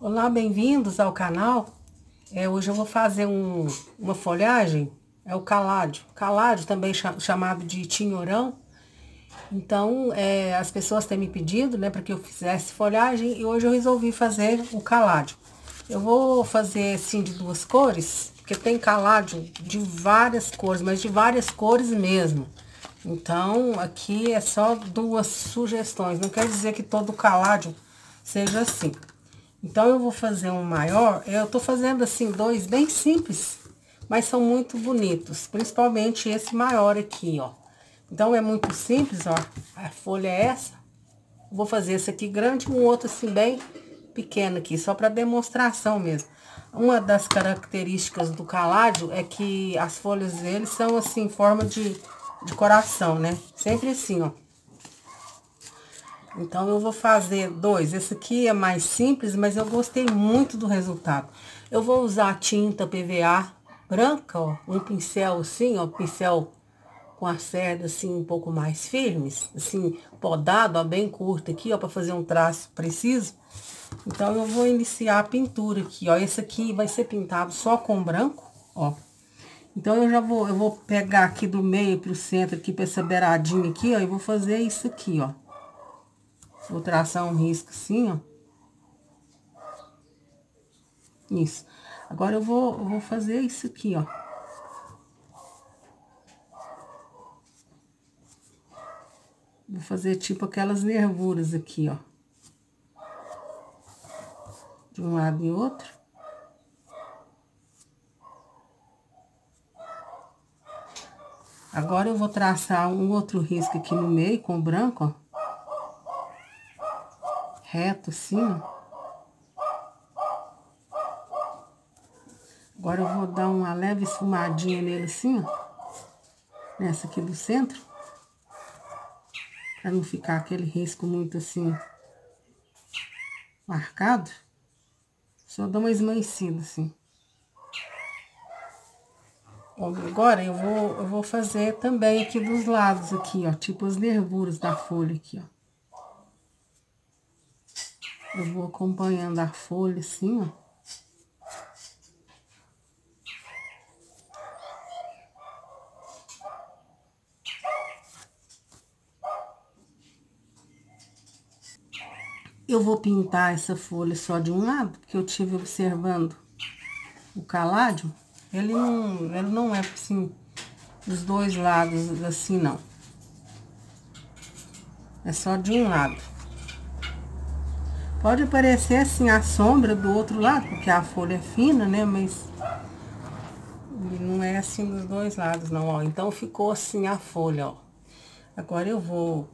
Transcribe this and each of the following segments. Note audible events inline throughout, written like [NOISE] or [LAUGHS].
Olá, bem-vindos ao canal. É, hoje eu vou fazer um, uma folhagem, é o caládio. Caládio também chamado de tinhorão. Então, é, as pessoas têm me pedido, né, para que eu fizesse folhagem e hoje eu resolvi fazer o caládio. Eu vou fazer, assim, de duas cores, porque tem caládio de várias cores, mas de várias cores mesmo. Então, aqui é só duas sugestões, não quer dizer que todo caládio seja assim. Então, eu vou fazer um maior, eu tô fazendo assim, dois bem simples, mas são muito bonitos, principalmente esse maior aqui, ó. Então, é muito simples, ó, a folha é essa. Vou fazer esse aqui grande, um outro assim bem pequeno aqui, só para demonstração mesmo. Uma das características do caládio é que as folhas dele são assim, em forma de, de coração, né? Sempre assim, ó. Então, eu vou fazer dois. Esse aqui é mais simples, mas eu gostei muito do resultado. Eu vou usar tinta PVA branca, ó. Um pincel assim, ó. Pincel com a cerda assim, um pouco mais firmes. Assim, podado, ó. Bem curto aqui, ó. Pra fazer um traço preciso. Então, eu vou iniciar a pintura aqui, ó. Esse aqui vai ser pintado só com branco, ó. Então, eu já vou, eu vou pegar aqui do meio pro centro, aqui pra essa beiradinha aqui, ó. E vou fazer isso aqui, ó. Vou traçar um risco assim, ó. Isso. Agora, eu vou, eu vou fazer isso aqui, ó. Vou fazer tipo aquelas nervuras aqui, ó. De um lado e outro. Agora, eu vou traçar um outro risco aqui no meio com branco, ó reto assim, ó. Agora eu vou dar uma leve esfumadinha nele assim, ó. Nessa aqui do centro. Pra não ficar aquele risco muito assim, marcado. Só dá uma esmaecida assim. Agora eu vou, eu vou fazer também aqui dos lados aqui, ó. Tipo as nervuras da folha aqui, ó. Eu vou acompanhando a folha assim, ó. Eu vou pintar essa folha só de um lado, porque eu tive observando o caládio. Ele não, ele não é assim, dos dois lados assim, não. É só de um lado. Pode aparecer assim a sombra do outro lado, porque a folha é fina, né? Mas não é assim dos dois lados, não, ó. Então, ficou assim a folha, ó. Agora, eu vou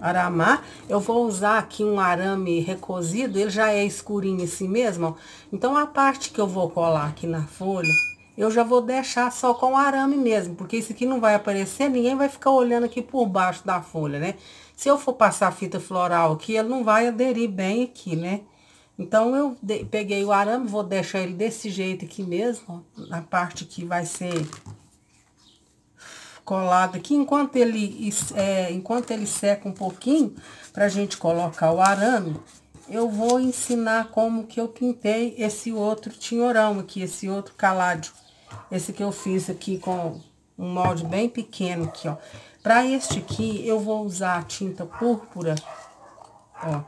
aramar. Eu vou usar aqui um arame recozido, ele já é escurinho assim mesmo, ó. Então, a parte que eu vou colar aqui na folha, eu já vou deixar só com arame mesmo, porque isso aqui não vai aparecer, ninguém vai ficar olhando aqui por baixo da folha, né? Se eu for passar fita floral aqui, ele não vai aderir bem aqui, né? Então, eu peguei o arame, vou deixar ele desse jeito aqui mesmo, ó, na parte que vai ser colado aqui, enquanto ele, é, enquanto ele seca um pouquinho, pra gente colocar o arame, eu vou ensinar como que eu pintei esse outro tinhorão aqui, esse outro caládio. Esse que eu fiz aqui com um molde bem pequeno aqui, ó. Pra este aqui, eu vou usar a tinta púrpura, ó.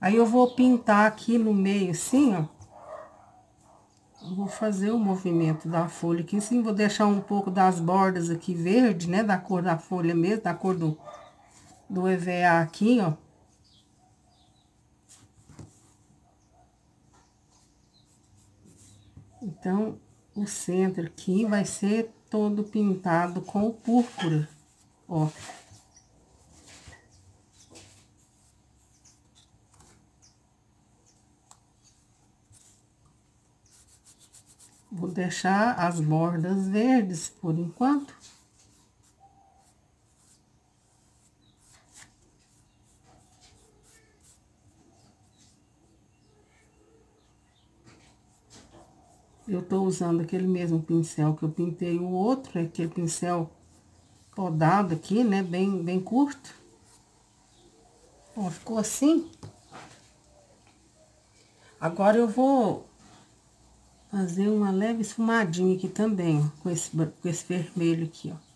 Aí, eu vou pintar aqui no meio, assim, ó. vou fazer o movimento da folha aqui, assim, vou deixar um pouco das bordas aqui verde, né, da cor da folha mesmo, da cor do, do EVA aqui, ó. Então, o centro aqui vai ser todo pintado com púrpura ó. Vou deixar as bordas verdes por enquanto. Eu tô usando aquele mesmo pincel que eu pintei o outro, é aquele pincel podado aqui, né? Bem, bem curto. Ó, ficou assim. Agora eu vou fazer uma leve esfumadinha aqui também, ó, com esse, com esse vermelho aqui, ó.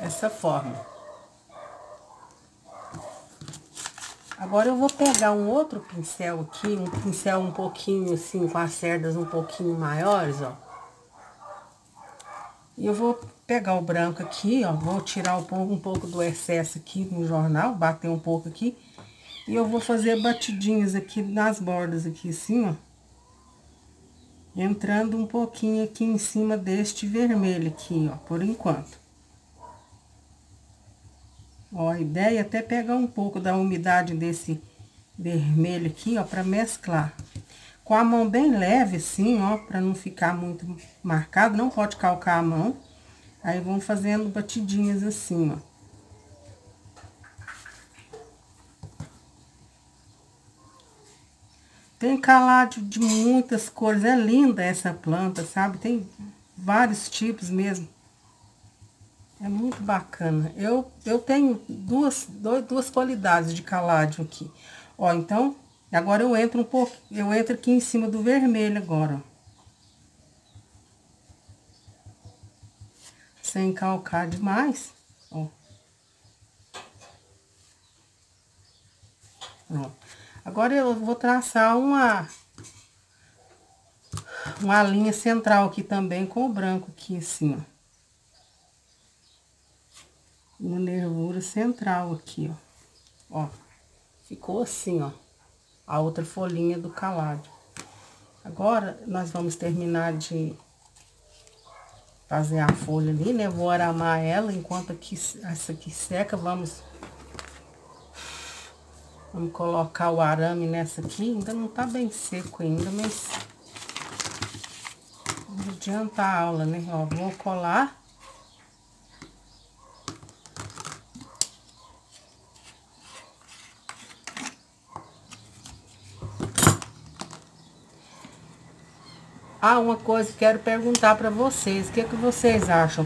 Essa forma. Agora eu vou pegar um outro pincel aqui, um pincel um pouquinho assim, com as cerdas um pouquinho maiores, ó. E eu vou pegar o branco aqui, ó, vou tirar um pouco, do excesso aqui no jornal, bater um pouco aqui. E eu vou fazer batidinhas aqui nas bordas aqui, assim, ó. Entrando um pouquinho aqui em cima deste vermelho aqui, ó, por enquanto. Ó, a ideia é até pegar um pouco da umidade desse vermelho aqui, ó, pra mesclar. Com a mão bem leve, assim, ó, pra não ficar muito marcado, não pode calcar a mão. Aí, vamos fazendo batidinhas assim, ó. Tem calado de muitas cores, é linda essa planta, sabe? Tem vários tipos mesmo. É muito bacana. Eu, eu tenho duas, dois, duas qualidades de caládio aqui. Ó, então, agora eu entro um pouco, eu entro aqui em cima do vermelho agora, ó. Sem calcar demais, ó. Agora eu vou traçar uma uma linha central aqui também com o branco aqui assim, ó uma nervura central aqui, ó. Ó, ficou assim, ó, a outra folhinha do calado. Agora, nós vamos terminar de fazer a folha ali, né? Vou aramar ela enquanto aqui, essa aqui seca, vamos... Vamos colocar o arame nessa aqui, ainda não tá bem seco ainda, mas... Vamos adiantar a aula, né? Ó, vou colar Ah, uma coisa que quero perguntar para vocês, o que, é que vocês acham?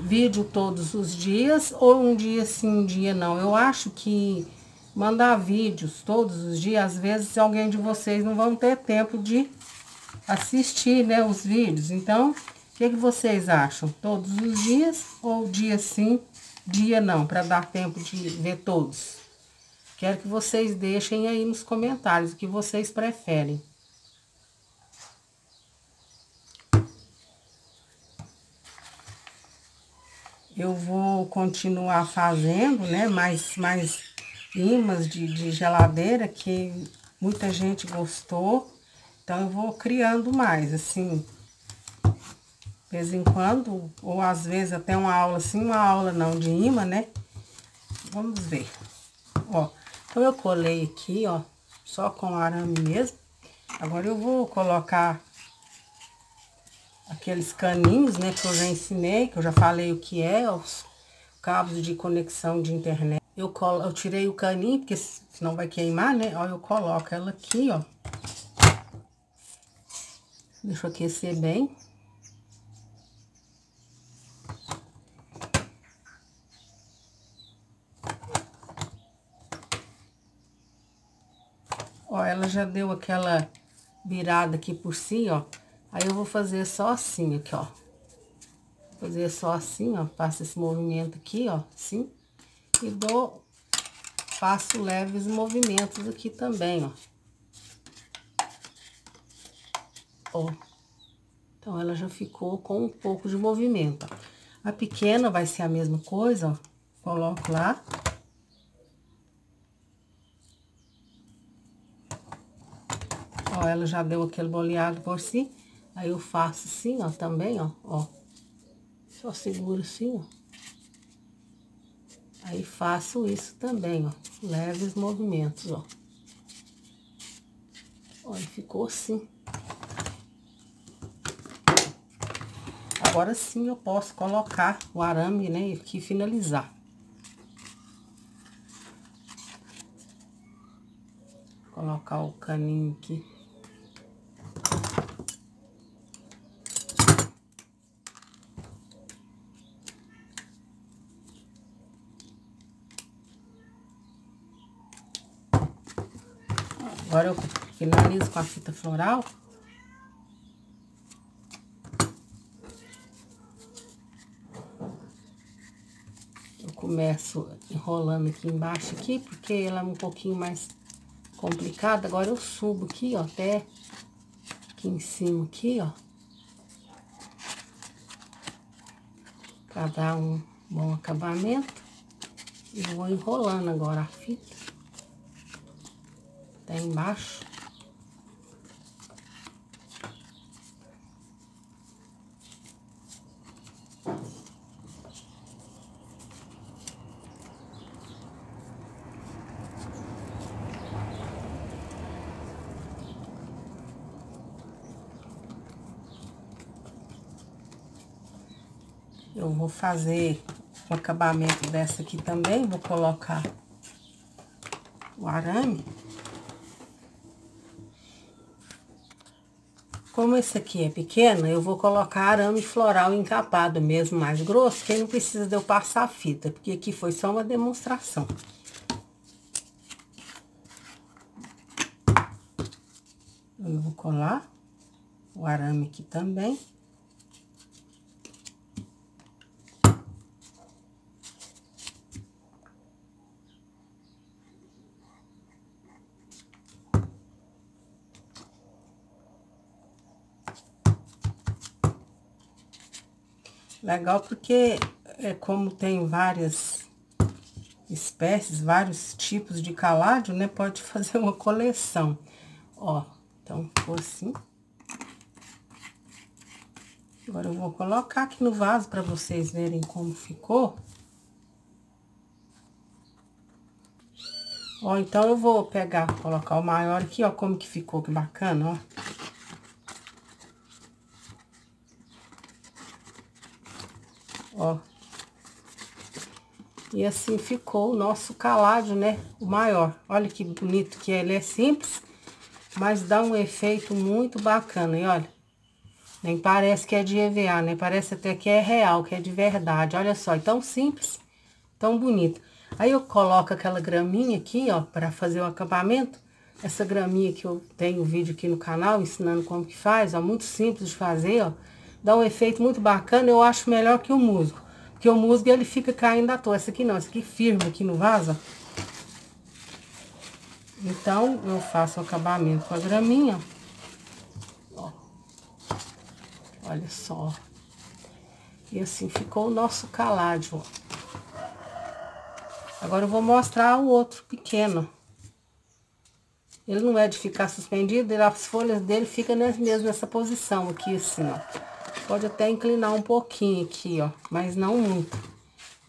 Vídeo todos os dias ou um dia sim, um dia não? Eu acho que mandar vídeos todos os dias, às vezes alguém de vocês não vão ter tempo de assistir, né, os vídeos. Então, o que, é que vocês acham? Todos os dias ou dia sim, dia não, para dar tempo de ver todos? Quero que vocês deixem aí nos comentários o que vocês preferem. Eu vou continuar fazendo, né, mais, mais imãs de, de geladeira que muita gente gostou. Então, eu vou criando mais, assim, de vez em quando, ou às vezes até uma aula assim, uma aula não de imã, né? Vamos ver. Ó, então eu colei aqui, ó, só com arame mesmo. Agora eu vou colocar aqueles caninhos, né, que eu já ensinei, que eu já falei o que é, os cabos de conexão de internet. Eu, colo, eu tirei o caninho, porque senão vai queimar, né? Ó, eu coloco ela aqui, ó. Deixa eu aquecer bem. Ó, ela já deu aquela virada aqui por si, ó. Aí eu vou fazer só assim aqui, ó. Fazer só assim, ó. Faço esse movimento aqui, ó, assim. E dou, faço leves movimentos aqui também, ó. Ó. Então, ela já ficou com um pouco de movimento, ó. A pequena vai ser a mesma coisa, ó. Coloco lá. Ó, ela já deu aquele boleado por si. Aí eu faço assim, ó, também, ó, ó. Só seguro assim, ó. Aí faço isso também, ó. Leves movimentos, ó. Olha, ficou assim. Agora sim eu posso colocar o arame, né, e finalizar. Colocar o caninho aqui. Agora eu finalizo com a fita floral. Eu começo enrolando aqui embaixo aqui, porque ela é um pouquinho mais complicada. Agora eu subo aqui, ó, até aqui em cima aqui, ó. Pra dar um bom acabamento. E vou enrolando agora a fita. Até embaixo. Eu vou fazer o acabamento dessa aqui também, vou colocar o arame. Como esse aqui é pequeno, eu vou colocar arame floral encapado mesmo, mais grosso, que não precisa de eu passar a fita, porque aqui foi só uma demonstração. Eu vou colar o arame aqui também. Legal porque, é, como tem várias espécies, vários tipos de caládio, né? Pode fazer uma coleção. Ó, então, ficou assim. Agora eu vou colocar aqui no vaso para vocês verem como ficou. Ó, então eu vou pegar, colocar o maior aqui, ó, como que ficou, que bacana, ó. Ó. E assim ficou o nosso caládio, né? O maior. Olha que bonito que é. Ele é simples, mas dá um efeito muito bacana. E olha, nem parece que é de EVA, né? Parece até que é real, que é de verdade. Olha só, é tão simples, tão bonito. Aí eu coloco aquela graminha aqui, ó, para fazer o acabamento. Essa graminha que eu tenho vídeo aqui no canal ensinando como que faz, ó, muito simples de fazer, ó dá um efeito muito bacana, eu acho melhor que o musgo. Porque o musgo, ele fica caindo à toa. Esse aqui não, esse aqui firme aqui no vaso. Então, eu faço o acabamento com a graminha, ó. Olha só. E assim ficou o nosso caládio. Agora eu vou mostrar o outro pequeno. Ele não é de ficar suspendido, as folhas dele ficam mesmo nessa posição aqui, assim, ó. Pode até inclinar um pouquinho aqui, ó, mas não muito.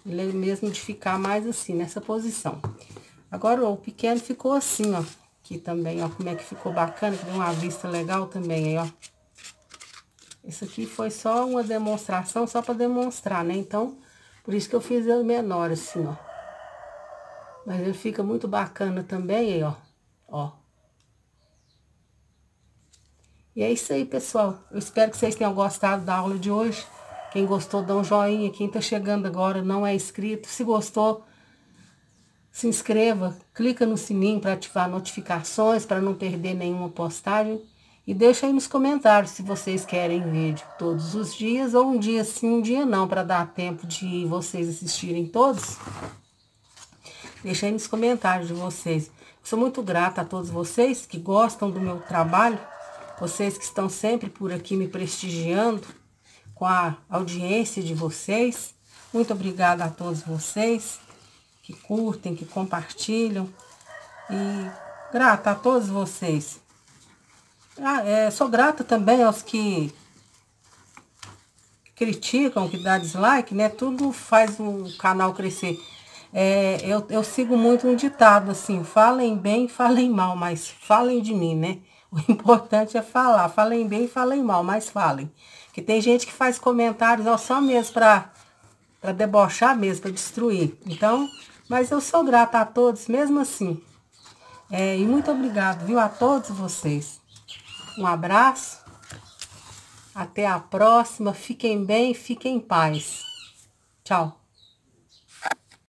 Ele é mesmo de ficar mais assim, nessa posição. Agora, ó, o pequeno ficou assim, ó. Aqui também, ó, como é que ficou bacana, que deu uma vista legal também aí, ó. Esse aqui foi só uma demonstração, só para demonstrar, né? Então, por isso que eu fiz ele menor, assim, ó. Mas ele fica muito bacana também aí, ó. Ó. E é isso aí, pessoal. Eu espero que vocês tenham gostado da aula de hoje. Quem gostou, dá um joinha. Quem tá chegando agora não é inscrito. Se gostou, se inscreva. Clica no sininho para ativar notificações, para não perder nenhuma postagem. E deixa aí nos comentários se vocês querem vídeo todos os dias ou um dia sim, um dia não, para dar tempo de vocês assistirem todos. Deixa aí nos comentários de vocês. sou muito grata a todos vocês que gostam do meu trabalho vocês que estão sempre por aqui me prestigiando com a audiência de vocês. Muito obrigada a todos vocês que curtem, que compartilham. E grata a todos vocês. Ah, é, sou grata também aos que criticam, que dá dislike, né? Tudo faz o canal crescer. É, eu, eu sigo muito um ditado assim, falem bem, falem mal, mas falem de mim, né? [LAUGHS] O importante é falar. Falem bem, falem mal, mas falem. Que tem gente que faz comentários ó, só mesmo para debochar mesmo, para destruir. Então, mas eu sou grata a todos, mesmo assim. É, e muito obrigado, viu, a todos vocês. Um abraço. Até a próxima. Fiquem bem, fiquem em paz. Tchau.